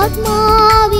ආත්මාවි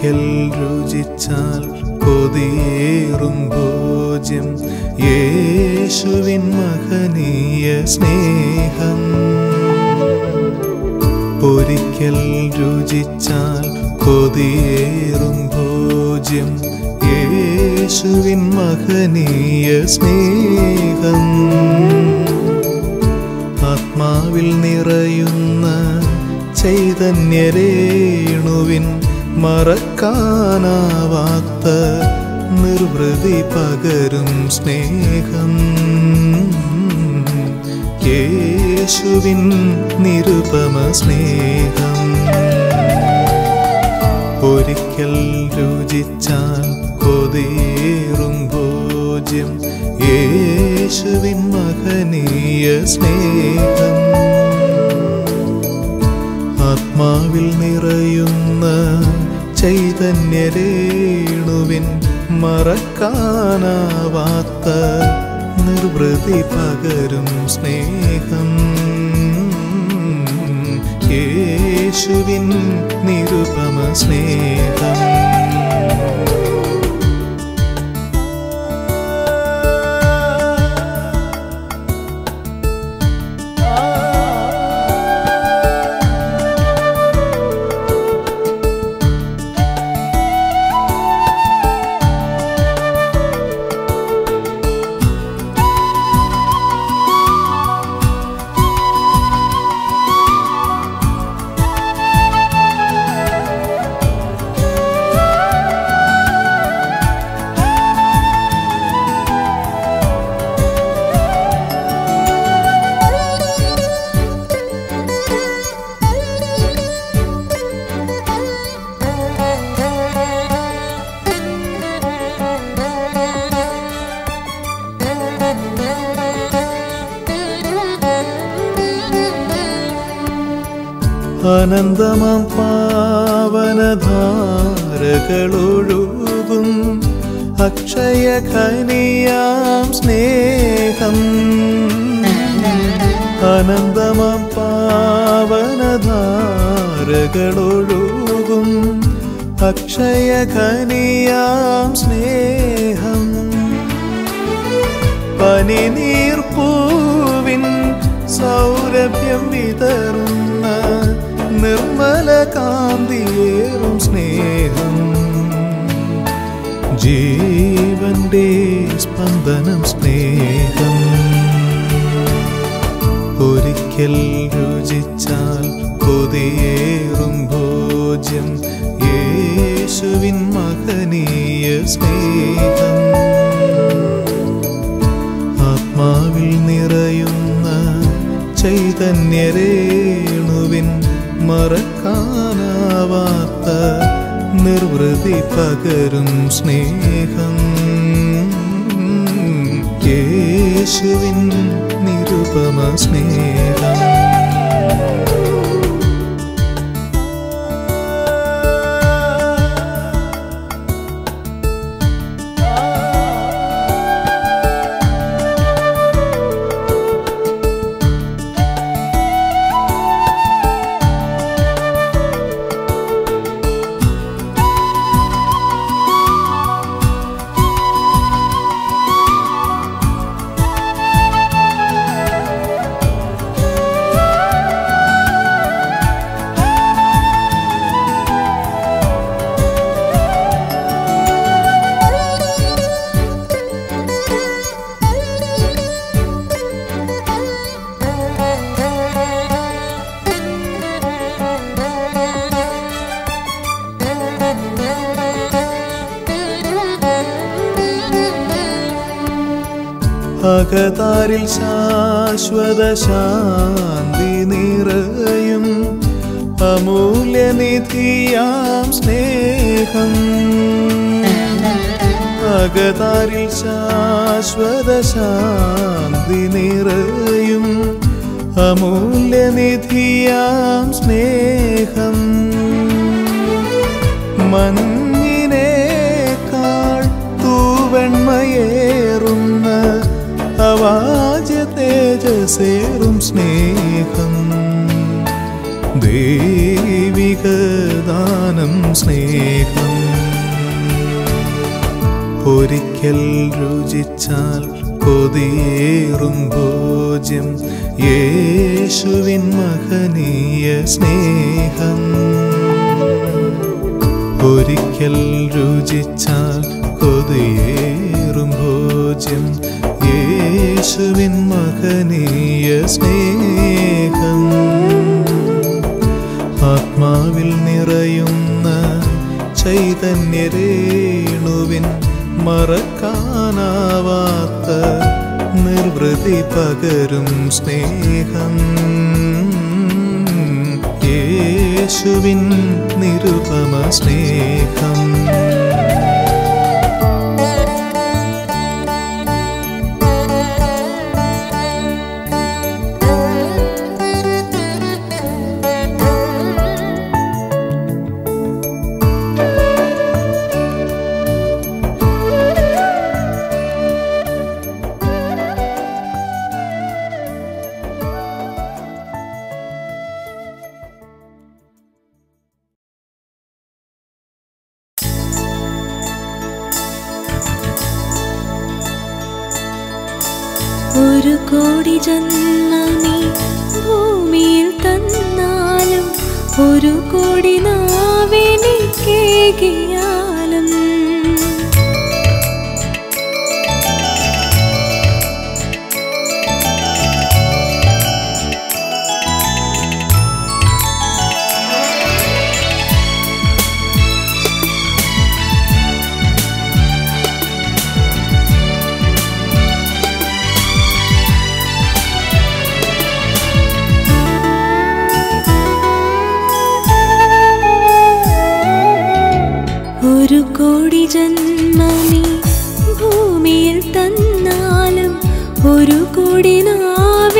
ഒരിക്കൽ രുചിച്ചാൽ കൊതിയേറും ഭോജ്യം. യേശുവിൻ മഹനീയ സ്നേഹം. ഒരിക്കൽ രുചിച്ചാൽ കൊതിയേറും ഭോജ്യം. യേശുവിൻ മഹനീയ സ്നേഹം. ആത്മാവിൽ നിറയുന്ന ചൈതന്യരേണുവിൻ മറക്കാനാവാത്ത നിർവൃതി പകരും സ്നേഹം. യേശുവിൻ നിരുപമ സ്നേഹം. ഒരിക്കൽ രുചിച്ചാൽ കൊതിയേറും ഭോജ്യം. യേശുവിൻ മഹനീയ സ്നേഹം. ആത്മാവിൽ നിറയുന്ന ചൈതന്യരേണുവിൻ മറക്കാനാവാത്ത നിർവൃതി പകരും സ്നേഹം. യേശുവിൻ നിരുപമ സ്നേഹം. ഖനിയാം സ്നേഹം. അനന്തമാം പാവനധാരകളൊഴുകും. അക്ഷയ ഖനിയാം സ്നേഹം. പനിനീർപ്പൂവിൻ സൗരഭ്യം വിതറുന്ന നിർമ്മല കാന്തിയേറും സ്നേഹം. ജീവന്റെ സ്പന്ദനം സ്നേഹം. ഒരിക്കൽ രുചിച്ചാൽ കൊതിയേറും ഭോജ്യം യേശുവിൻ മഹനീയ സ്നേഹം. ആത്മാവിൽ നിറയുന്ന ചൈതന്യരേണുവിൻ മറക്കാനാവാത്ത നിർവൃതി പകരും സ്നേഹം. യേശുവിൻ നിരുപമ സ്നേഹം. അകതാരിൽ ശാശ്വത ശാന്തി നിറയും അമൂല്യനിധിയാം സ്നേഹം. അകതാരിൽ ശാശ്വത ശാന്തി നിറയും അമൂല്യനിധിയാം സ്നേഹം. മഞ്ഞിനേക്കാൾ തൂവെണ്മയേറുന്ന വാച സ്നേഹം. ദേവികദാനം സ്നേഹം. ഒരിക്കൽ രുചിച്ചാൽ കൊതിയേറും ഭോജ്യം. യേശുവിൻ മഹനീയ സ്നേഹം. ഒരിക്കൽ രുചിച്ചാൽ കൊതിയേറും ഭോജ്യം. യേശുവിൻ മകനീയ സ്നേഹം. ആത്മാവിൽ നിറയുന്ന ചൈതന്യരേണുവിൻ മറക്കാനാവാത്ത നിർവൃതി പകരും സ്നേഹം. യേശുവിൻ നിരുപമ സ്നേഹം. ജന്മമി ഭൂമിയിൽ തന്നാലും ഒരു കൂടി നാവ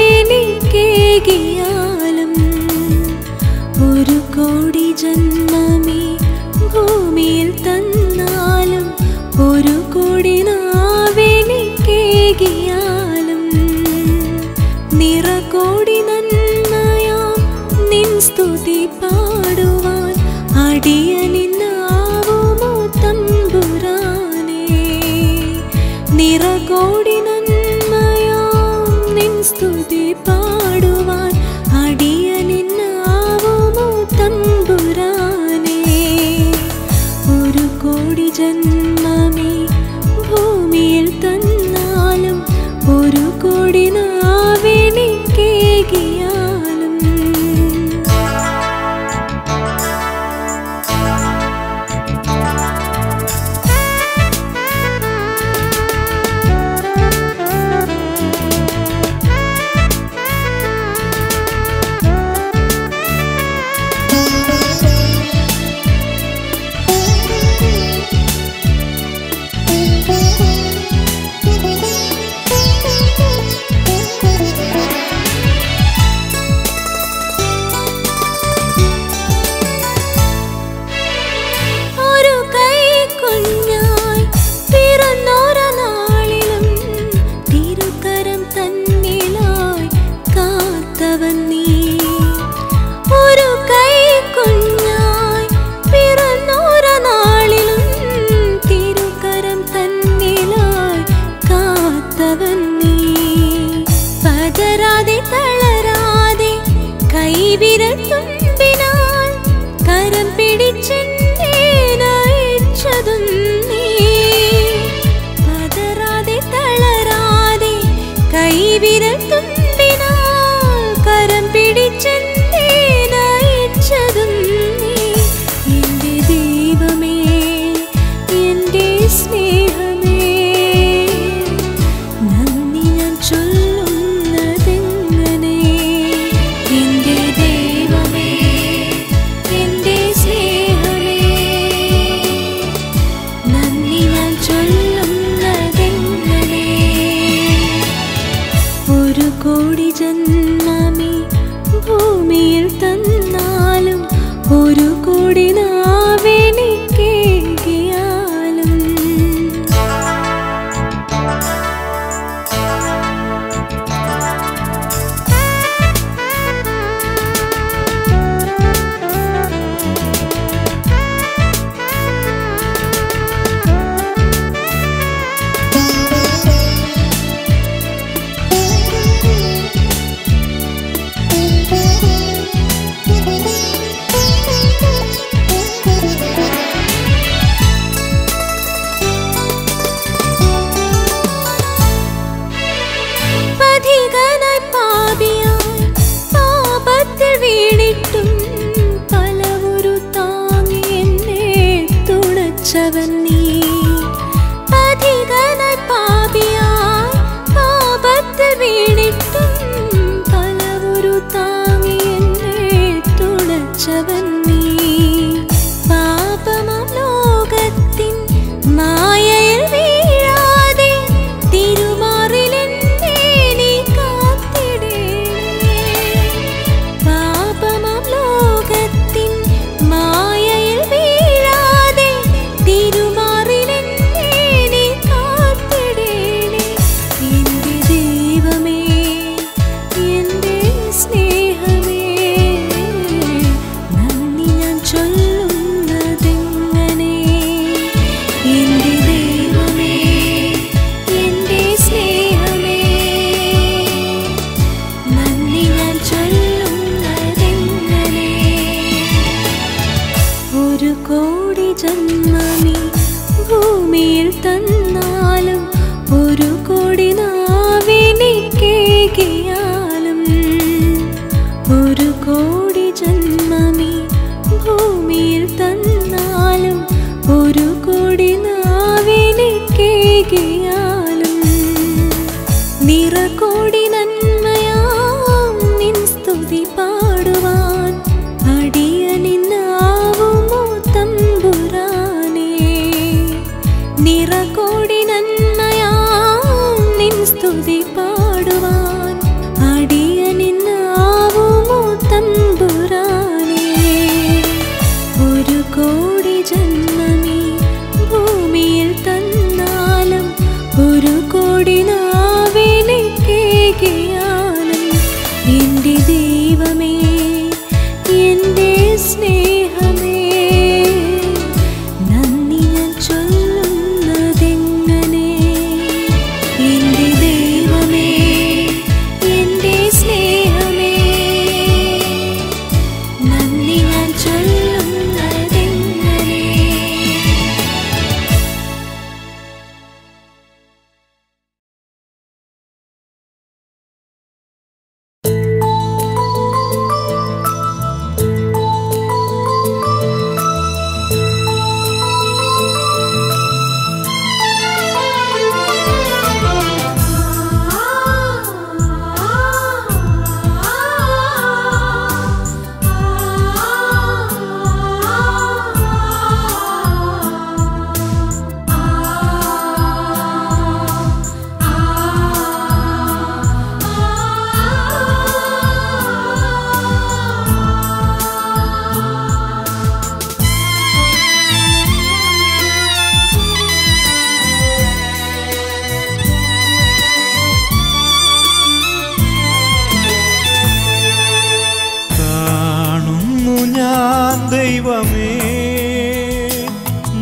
ദൈവമേ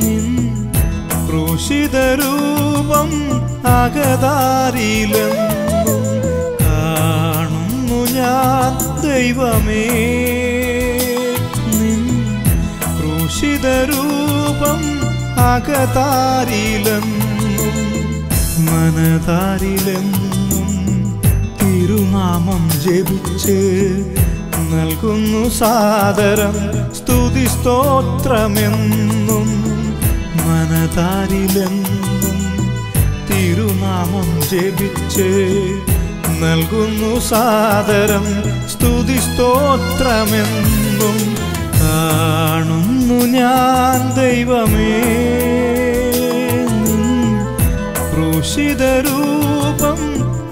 നിൻ ക്രൂശിതരൂപം അകതാരിലെന്നും കാണുന്നു ഞാൻ ദൈവമേ. നിൻ ക്രൂശിതരൂപം അകതാരിലെന്നും മനതാരിലെന്നും തിരുനാമം ജപിച്ച് നൽകുന്നു സാദരം. സ്തുതി സ്തോത്രമെന്നും മനതാരിലെന്നും തിരുനാമം ജപിച്ച് നൽകുന്നു സാദരം. സ്തുതി സ്തോത്രമെന്നും കാണുന്നു ഞാൻ ദൈവമേ. ക്രൂശിതരൂപം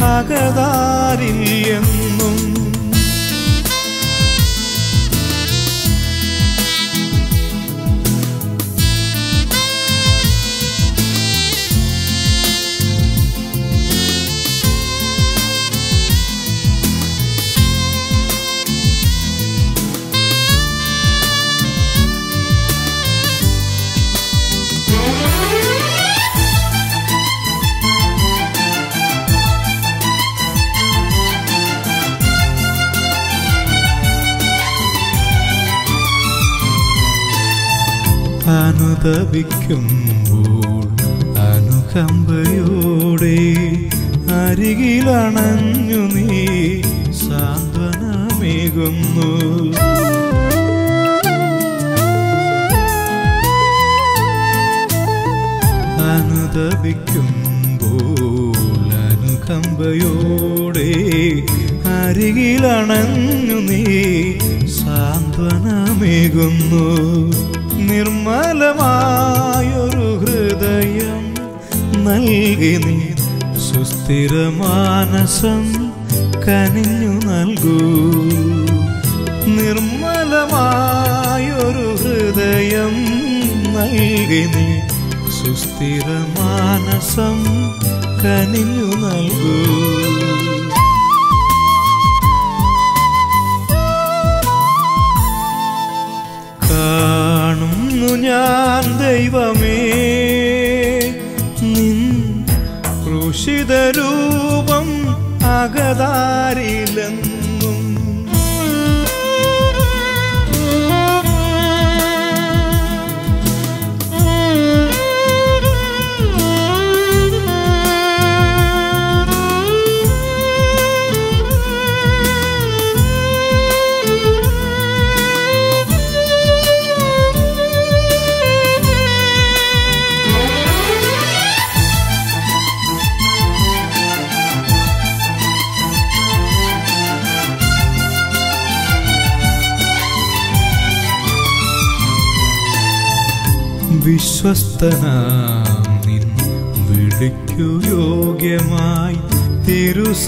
അകതാരിൽ അനുതപിക്കുമ്പോൾ അനുകമ്പയോടെ അരികിലണഞ്ഞു നീ സാന്ത്വനമേകുന്നു. അനുകമ്പയോടെ അരികിലണഞ്ഞു നീ സാന്ത്വനമേകുന്നു. നിർമ്മലമാ നൽകി നീ. സുസ്ഥിര മാനസം കനിഞ്ഞു നൽകൂ. നിർമ്മലമായൊരു ഹൃദയം നൽകി നീ. സുസ്ഥിര മാനസം കനിഞ്ഞു നൽകൂ. കാണുന്നു ഞാൻ ദൈവമേ. ക്രൂശിതരൂപം അകതാരിലെന്നും വിശ്വസ്തനാം നിൻ വിളിക്കു യോഗ്യമായി തിരുസാമീപ്യം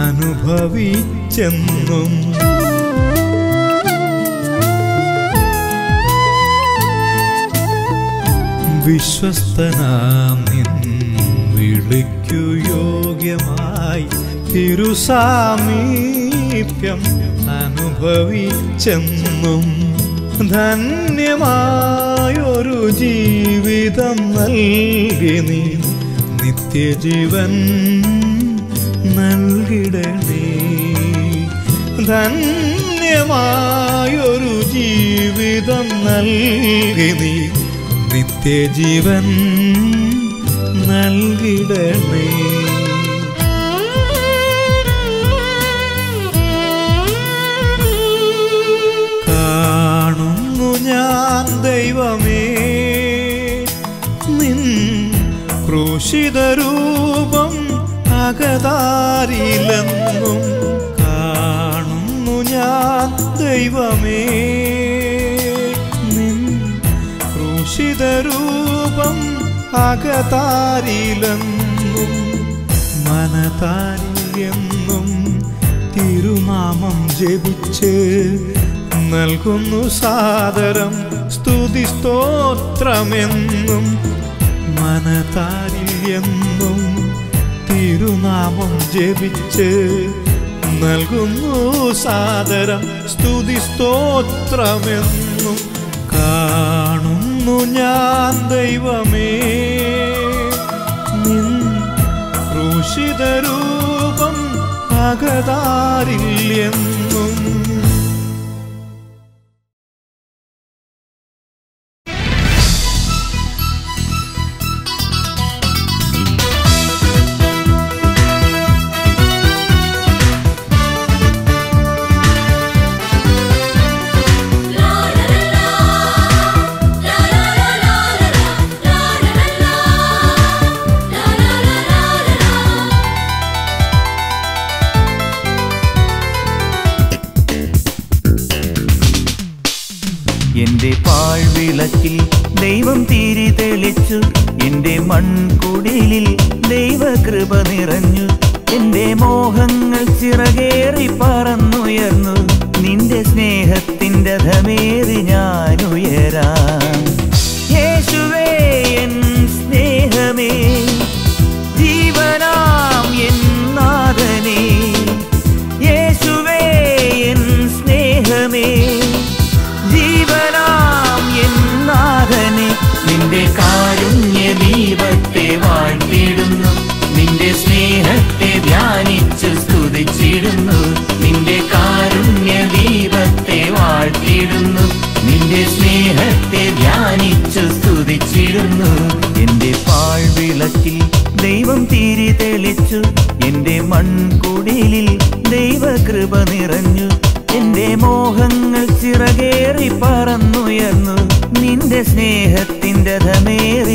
അനുഭവിച്ചെന്നും. വിശ്വസ്തനാം നിൻ വിളിക്കു യോഗ്യമായി തിരുസാമീപ്യം അനുഭവിച്ചെന്നും. ധന്യമായൊരു ജീവിതം നൽകി നീ. നിത്യജീവൻ നൽകിടണേ. ധന്യമായൊരു ജീവിതം നൽകി നീ. നിത്യജീവൻ നൽകിടണേ. ഞാൻ ദൈവമേ നിൻ ക്രൂശിതരൂപം അകതാരിലെന്നും കാണുന്നു ഞാൻ ദൈവമേ. നിൻ ക്രൂശിതരൂപം അകതാരിലെന്നും മനതാരിലെന്നും തിരുനാമം ജപിച്ച് നൽകുന്നു സാദരം. സ്തുതി സ്തോത്രമെന്നും മനതാരിൽ എന്നും തിരുനാമം ജപിച്ച് നൽകുന്നു സാദരം. സ്തുതി സ്തോത്രമെന്നും കാണുന്നു ഞാൻ ദൈവമേ. നിൻ ക്രൂശിത രൂപം അകതാരിൽ എന്നും എന്റെ മൺകുടിലിൽ ദൈവകൃപ നിറഞ്ഞു. എന്റെ മോഹങ്ങൾ ചിറകേറി പറന്നുയർന്നു. നിന്റെ സ്നേഹത്തിന്റെ ധമേറി ഞാൻ നിന്റെ സ്നേഹത്തെ ധ്യാനിച്ചു സ്തുതിച്ചിരുന്നു എന്റെ പാഴ്വിളക്കിൽ ദൈവം തിരി തെളിച്ചു. എന്റെ മൺകുടിലിൽ ദൈവകൃപ നിറഞ്ഞു. എന്റെ മോഹങ്ങൾ ചിറകേറി പറന്നുയർന്നു. നിന്റെ സ്നേഹത്തിന്റെ ധമേറി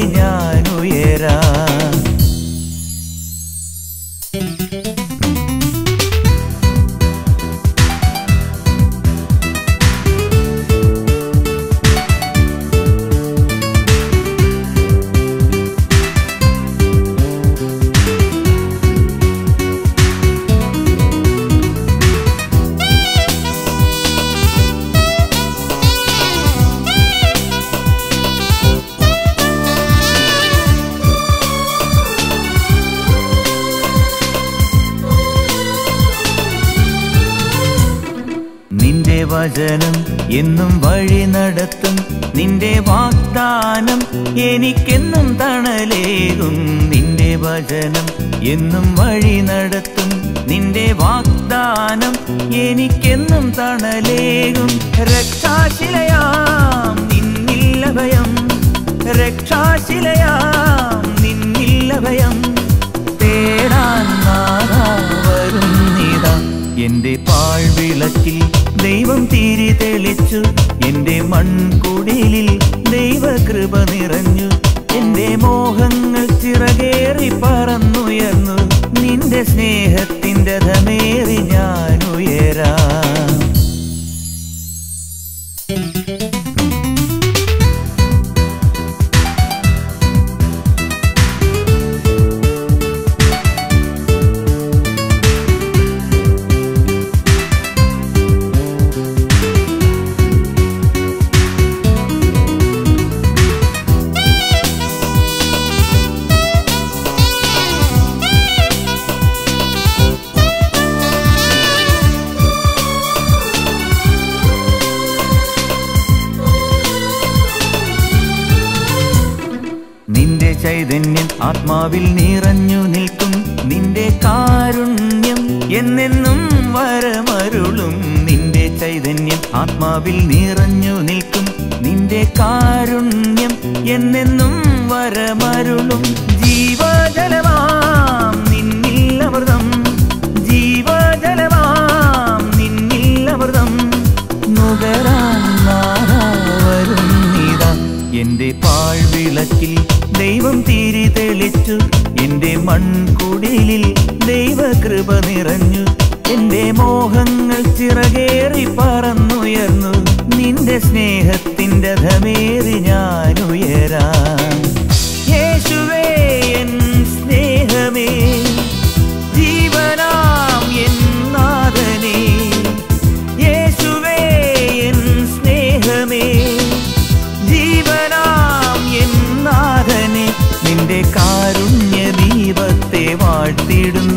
വചനം എന്നും വഴി നടത്തും. നിന്റെ വാഗ്ദാനം എനിക്കെന്നും തണലേകും. നിന്റെ വചനം എന്നും വഴി നടത്തും. നിന്റെ വാഗ്ദാനം എനിക്കെന്നും തണലേകും. രക്ഷാശിലയാം നിന്നില്ല ഭയം രക്ഷാശിലയാം നിന്നില്ല ഭയം തേടാൻ നാഥാ വരുന്നിതാ. എന്റെ പാഴ്വിളക്കിൽ ദൈവം തിരി തെളിച്ചു. എന്റെ മൺകുടിലിൽ ദൈവകൃപ നിറഞ്ഞു. എന്റെ മോഹങ്ങൾ ചിറകേറി പറന്നുയർന്നു. നിന്റെ സ്നേഹത്തിന്റെ ധമേറി ഞാൻ ഉയരാം. ചൈതന്യം ആത്മാവിൽ നിറഞ്ഞു നിൽക്കും നിന്റെ കാരുണ്യം എന്നെന്നും വരമരുളും. നിന്റെ ചൈതന്യം ആത്മാവിൽ നിറഞ്ഞു നിൽക്കും നിന്റെ കാരുണ്യം എന്നെന്നും വരമരുളും. ജീവജലമാം നിന്നിൽ അമൃതം. ജീവജലമാം നിന്നിൽ അമൃതം. നുകരാൻ പാഴ്വിളക്കിൽ ദൈവം തിരി തെളിച്ചു. എന്റെ മൺകുടിലിൽ ദൈവകൃപ നിറഞ്ഞു. എന്റെ മോഹങ്ങൾ ചിറകേറി പറന്നുയർന്നു. നിന്റെ സ്നേഹത്തിന്റെ ധമേറി ഞാൻ ഉയരാം യേശുവേ എൻ സ്നേഹമേ നിന്റെ കാരുണ്യ ദീപത്തെ വാഴ്ത്തിടുന്നു.